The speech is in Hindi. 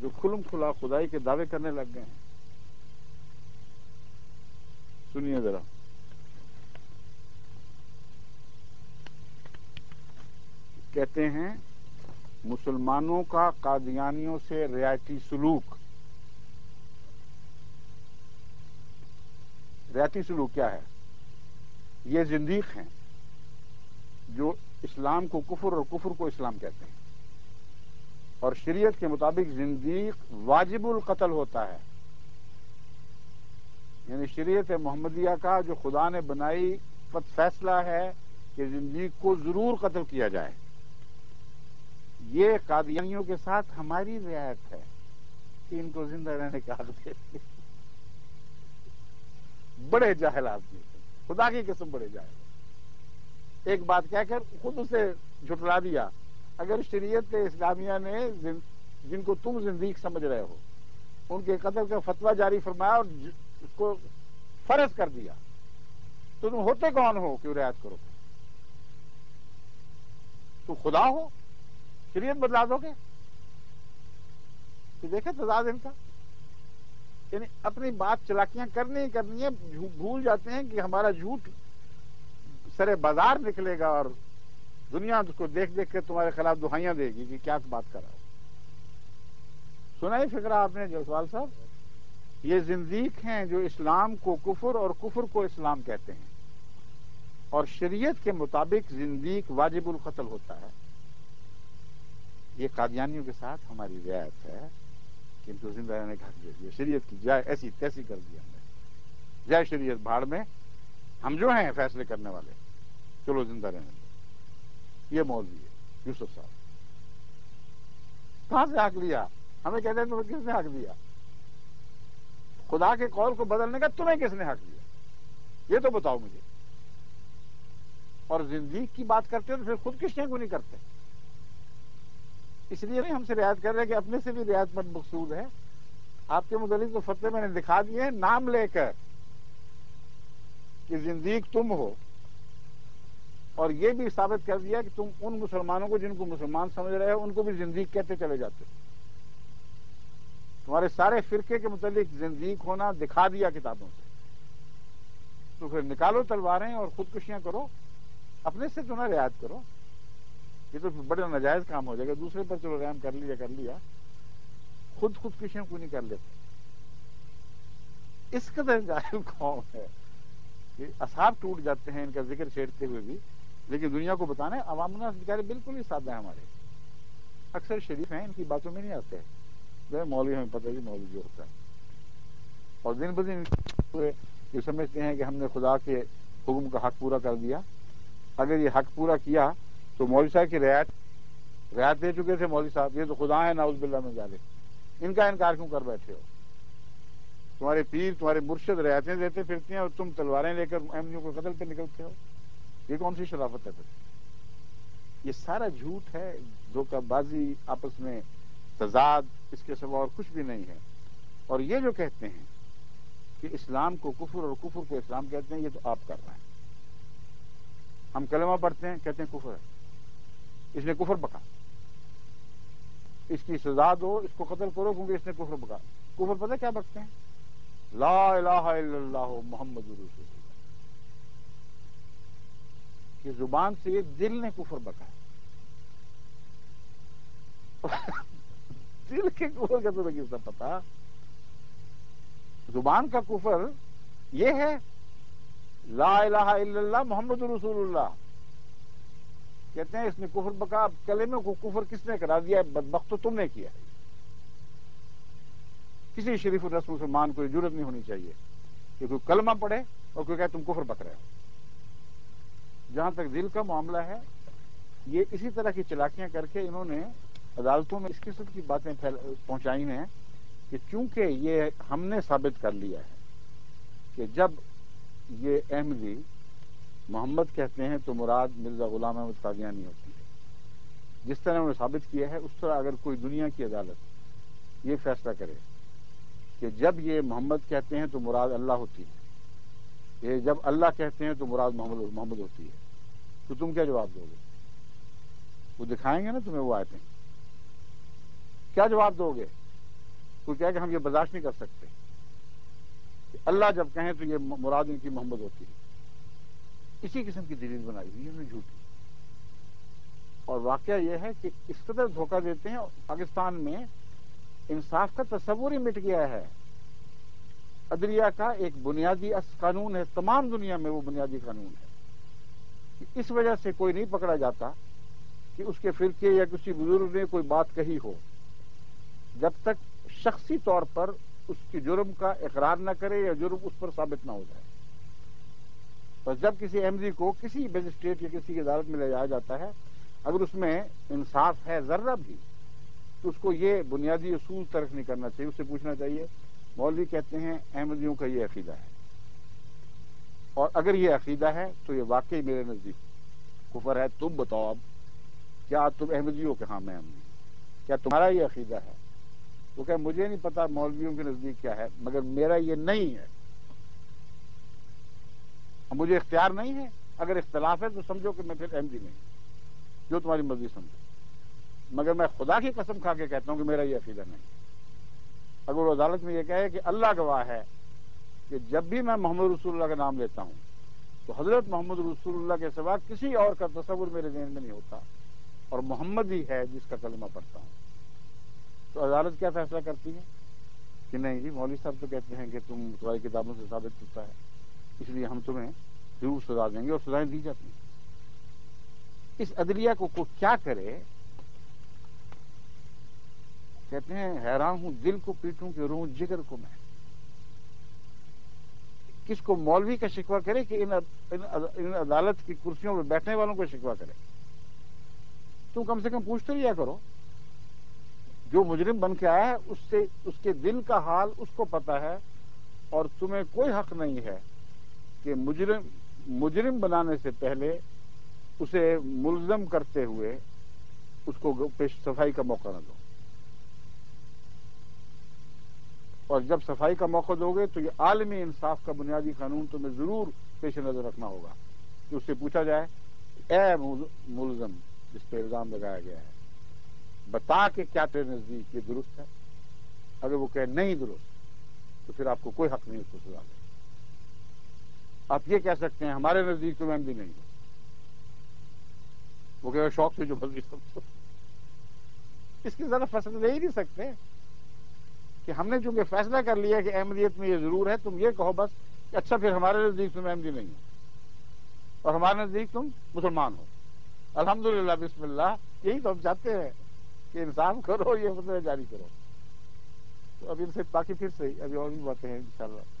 जो खुलम खुला खुदाई के दावे करने लग गए हैं। सुनिए जरा। कहते हैं, मुसलमानों का कादियानियों से रियायती सलूक। रियायती सलूक क्या है? ये जिंदीक हैं, जो इस्लाम को कुफर और कुफर को इस्लाम कहते हैं। और शरीयत के मुताबिक जिंदीक वाजिबुल कत्ल होता है। यानी शरीयत मोहम्मदिया का जो खुदा ने बनाई पर फैसला है कि ज़िंदगी को ज़रूर कत्ल किया जाए। ये कादियानियों के साथ हमारी रियायत है कि इनको ज़िंदा रहने का हक दे बड़े जाहिल आदमी खुदा की किस्म बड़े जाहिल एक बात कहकर खुद उसे झुटला दिया अगर शरीयत इस्लामिया ने जिन, जिनको तुम ज़िंदगी समझ रहे हो उनके कत्ल का फतवा जारी फरमाया और उसको फ़र्ज़ कर दिया तो तुम होते कौन हो क्यों रियायत करो? तुम खुदा हो? शरीयत बदला दोगे? तो देखे तजाद इनका। यानी अपनी बात चलाकियाँ करनी ही करनी है भूल जाते हैं कि हमारा झूठ सरे बाज़ार निकलेगा और दुनिया उसको देख देख के तुम्हारे खिलाफ दुहाइयाँ देगी कि क्या बात कर रहा हो। सुना ही फिक्रा आपने जसवाल साहब? ये जिंदीक हैं जो इस्लाम को कुफर और कुफर को इस्लाम कहते हैं। और शरीयत के मुताबिक जिंदीक वाजिबुल कत्ल होता है। ये कादियानियों के साथ हमारी रियायत है कि ज़िंदा रहने का दे दिया शरीयत की जाए ऐसी तैसी कर दी हमने। जय शरीयत भाड़ में हम जो हैं फैसले करने वाले। चलो ज़िंदा रहने ये मौलवी है, यूसुफ साहब। कहाँ से हक लिया? हमें कहते हैं तुम्हें किसने हक दिया खुदा के कौल को बदलने का तुम्हें किसने हक दिया? ये तो बताओ मुझे। और ज़िंदगी की बात करते हो तो फिर खुद किसने को नहीं करते? इसलिए नहीं, हमसे रियायत कर रहे कि अपने से भी रियायत मत मकसूद है। आपके मुदलिक तो फतवे मैंने दिखा दिए नाम लेकर कि ज़िंदगी तुम हो और ये भी साबित कर दिया कि तुम उन मुसलमानों को जिनको मुसलमान समझ रहे हो, उनको भी ज़िंदगी कहते चले जाते तुम्हारे सारे फिरके के मुतालिक ज़िंदगी होना दिखा दिया किताबों से। तो फिर निकालो तलवारें और खुदकुशियाँ करो, अपने से तो ना रियायत करो। ये तो बड़ा नाजायज काम हो जाएगा, दूसरे पर चलो रहम कर लिया कर लिया। खुद खुदकुशियाँ को नहीं कर लेते। इस कदर जाहिल कौन है कि असाब टूट जाते हैं इनका ज़िक्र छेड़ते हुए भी। लेकिन दुनिया को बताना है बेचारे बिल्कुल ही सादा है हमारे। अक्सर शरीफ हैं, इनकी बातों में नहीं आते। जो मौलवी हमें पता ही मौलवी जो होता है। और दिन ब दिन ये समझते हैं कि हमने खुदा के हुक्म का हक पूरा कर दिया। अगर ये हक पूरा किया तो मौलवी साहब की रियायत रियायत दे चुके थे मौलवी साहब। ये तो खुदा है नाउज बिल्ला में जाले इनका इनकार क्यों कर बैठे हो? तुम्हारे पीर, तुम्हारे मुर्शद रियायतें देते फिरते हैं और तुम तलवारें लेकर एमनियों को कतल पर निकलते हो। ये कौन सी शराफत है फिर? ये सारा झूठ है, धोखाबाजी, आपस में तजाद, इसके सिवा और कुछ भी नहीं है। और ये जो कहते हैं कि इस्लाम को कुफर और कुफर को इस्लाम कहते हैं, ये तो आप कर रहे हैं। हम कलमा पढ़ते हैं, कहते हैं कुफर है। इसने कुफर बका इसकी सजा दो, इसको कत्ल करो, क्योंकि इसने कुफर बका कुफर पता क्या बकते हैं? ला इलाहा इल्लल्लाह मोहम्मद रसूल कि ज़ुबान से दिल ने कुफर बका दिल के कुफर का तो किसका पता? ज़ुबान का कुफर ये है, ला इलाहा इल्लल्लाह मोहम्मद रसूलुल्लाह। कहते हैं, इसने कुफर बका कलेमे को कुफर किसने करा दिया? बदबक तो तुमने किया किसी शरीफ रस मुसलमान को ज़रूरत नहीं होनी चाहिए कि कोई कलमा पढ़े और कोई कहे, तुम कुफर बक रहे हो। जहाँ तक दिल का मामला है, ये इसी तरह की चलाकियाँ करके इन्होंने अदालतों में इस किस्म की बातें पहुंचाई हैं कि चूँकि ये हमने साबित कर लिया है कि जब ये अहमदी मोहम्मद कहते हैं तो मुराद मिर्ज़ा गुलाम अहमद कादियानी होती है। जिस तरह उन्होंने साबित किया है, उस तरह अगर कोई दुनिया की अदालत ये फैसला करे कि जब ये मोहम्मद कहते हैं तो मुराद अल्लाह होती है। ये जब अल्लाह कहते हैं तो मुराद मोहम्मद होती है। तो तुम क्या जवाब दोगे? वो दिखाएँगे ना तुम्हें वो आयतें। क्या जवाब दोगे? कोई कहे कि हम ये बर्दाश्त नहीं कर सकते। अल्लाह जब कहें तो ये मुराद इनकी मोहम्मद होती है। इसी किस्म की दलील बनाई हुई है झूठी। और वाक्य यह है कि इस कदर धोखा देते हैं पाकिस्तान में इंसाफ का तस्वुर ही मिट गया है। अदलिया का एक बुनियादी कानून है, तमाम दुनिया में वो बुनियादी कानून है। इस वजह से कोई नहीं पकड़ा जाता कि उसके फिरके या किसी बुज़ुर्ग ने कोई बात कही हो। जब तक शख्सी तौर पर उसकी जुर्म का इकरार न करे या जुर्म उस पर साबित ना हो जाए। पर जब किसी अहमदी को किसी मजिस्ट्रेट या किसी की अदालत में ले जाया जाता है, अगर उसमें इंसाफ है, जर्रा भी तो उसको ये बुनियादी असूल तर्क नहीं करना चाहिए उससे पूछना चाहिए। मौलवी कहते हैं अहमदियों का ये अकीदा है। और अगर ये अकीदा है तो ये वाकई मेरे नज़दीक कुफर है। तुम बताओ अब, क्या तुम अहमदी हो कि हाँ मैं अहमदी क्या तुम्हारा ये अकीदा है? वो क्या मुझे नहीं पता मौलवियों के नज़दीक क्या है, मगर मेरा ये नहीं है। मुझे इख्तियार नहीं है। अगर इख्तलाफ है तो समझो कि मैं फिर अहमदी नहीं जो तुम्हारी मर्ज़ी समझो। मगर मैं खुदा की कसम खा के कहता हूँ कि मेरा ये अकीदा नहीं अगर वो अदालत में ये कहे कि अल्लाह गवाह है कि जब भी मैं मोहम्मद रसूलुल्लाह का नाम लेता हूँ तो हज़रत मोहम्मद रसूलुल्लाह के सिवा किसी और का तस्वुर मेरे जहन में नहीं होता और मोहम्मद ही है जिसका कलमा पढ़ता हूँ। तो अदालत क्या फैसला करती है? कि नहीं जी मौली साहब तो कहते हैं कि तुम तुम्हारी किताबों से साबित होता है इसलिए हम तुम्हें ज़रूर सजा देंगे और सजाएँ दी जाती हैं। इस अदलिया को, को क्या करे? कहते हैं हैरान हूँ दिल को पीटूं कि रू जिगर को मैं। किसको मौलवी का शिकवा करे कि इन, इन, इन अदालत की कुर्सियों पर बैठने वालों को शिकवा करे? तुम कम से कम पूछते लिया करो। जो मुजरिम बन के आया है उससे उसके दिल का हाल उसको पता है और तुम्हें कोई हक नहीं है कि मुजरिम मुजरिम बनाने से पहले उसे मुलजम करते हुए उसको पेश सफ़ाई का मौका न दो। और जब सफ़ाई का मौका दोगे तो ये आलमी इंसाफ का बुनियादी कानून तुम्हें ज़रूर पेश नज़र रखना होगा कि उससे पूछा जाए, ए मुलजम जिस पर इल्ज़ाम लगाया गया है, बता के क्या तेरे नज़दीक ये दुरुस्त है? अगर वो कहे नहीं दुरुस्त तो फिर आपको कोई हक नहीं उसको सजा दे आप ये कह सकते हैं, हमारे नज़दीक तो मैं भी नहीं हूँ। वो कहेगा शौक से जो मर्ज़ी समझो इसकी ज़्यादा फैसला ले ही नहीं सकते। कि हमने चूँकि फैसला कर लिया कि अहमदियत में ये ज़रूर है, तुम ये कहो बस कि अच्छा फिर हमारे नज़दीक तुम अहमदी नहीं हो। और हमारे नज़दीक तुम मुसलमान हो। अलहमदुल्ला बिस्मिल्लाह, यही तो हम चाहते हैं कि इंसाफ करो, ये फतवा जारी करो। तो अभी इनसे बाकी फिर से अभी और भी बातें हैं, इंशाल्लाह।